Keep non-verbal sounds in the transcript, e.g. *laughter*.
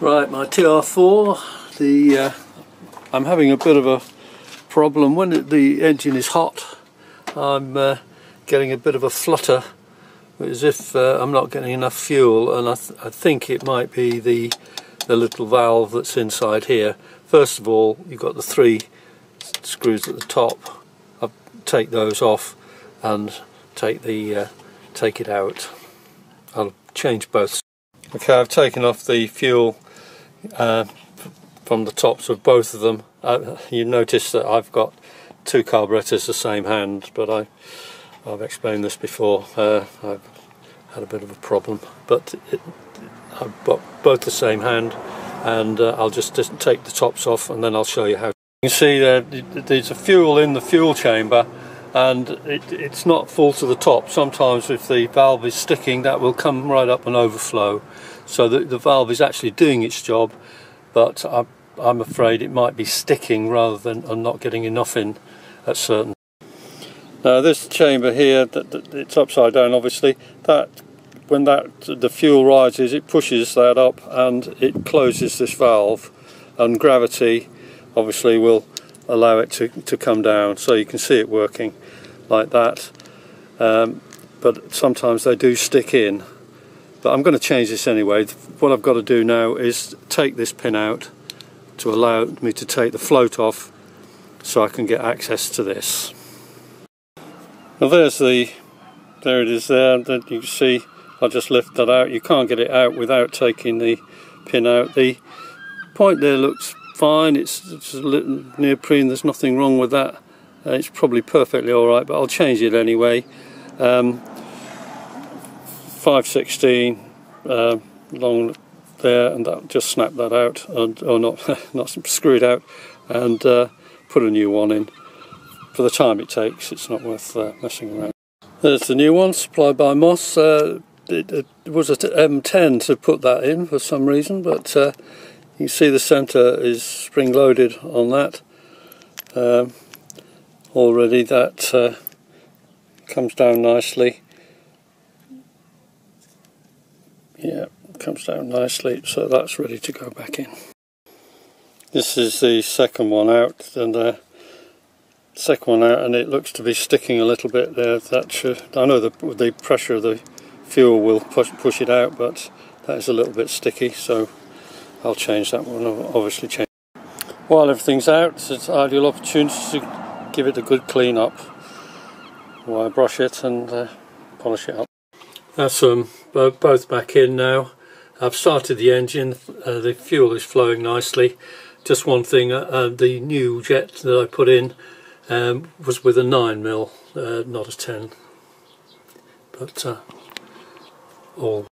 Right, my TR4, the uh, I'm having a bit of a problem when the engine is hot. I'm uh, getting a bit of a flutter, as if uh, I'm not getting enough fuel, and I, th I, think it might be the the little valve that's inside here. First of all, you've got the three screws at the top. I'll take those off and take the uh, take it out. I'll change both. Okay, I've taken off the fuel uh, from the tops of both of them. Uh, you notice that I've got two carburetors the same hand, but I, I've explained this before. Uh, I've had a bit of a problem, but it, I've got both the same hand, and uh, I'll just, just take the tops off, and then I'll show you how. You can see there's a fuel in the fuel chamber, and it, it's not full to the top. Sometimes if the valve is sticking, that will come right up and overflow. So the, the valve is actually doing its job, but I, I'm afraid it might be sticking rather than I'm not getting enough in at certain. Now this chamber here, that, that, it's upside down obviously, that when that the fuel rises it pushes that up and it closes this valve and gravity obviously will allow it to, to come down so you can see it working like that um, but sometimes they do stick in but I'm going to change this anyway. What I've got to do now is take this pin out to allow me to take the float off so I can get access to this. Well there's the, there it is there, that you see I just lift that out. You can't get it out without taking the pin out. The point there looks fine, it's, it's a little neoprene, there's nothing wrong with that. Uh, it's probably perfectly alright but I'll change it anyway. Um, 516 uh, long there and that just snap that out and, or not *laughs* not screw it out and uh, put a new one in for the time it takes it's not worth uh, messing around there's the new one supplied by Moss uh, it, it, was at M10 to put that in for some reason but uh, you see the center is spring loaded on that. Um, already that uh, comes down nicely. Yeah comes down nicely so that's ready to go back in. This is the second one out and the second one out and it looks to be sticking a little bit there. That should, I know the, the pressure of the fuel will push, push it out but that is a little bit sticky so I'll change that one I'll obviously change while everything's out it's an ideal opportunity to give it a good clean up while I brush it and uh, polish it up that's um, both back in now. I've started the engine, uh, the fuel is flowing nicely. Just one thing, uh, uh the new jet that I put in um, was with a 9mm, uh, not a 10. But uh, all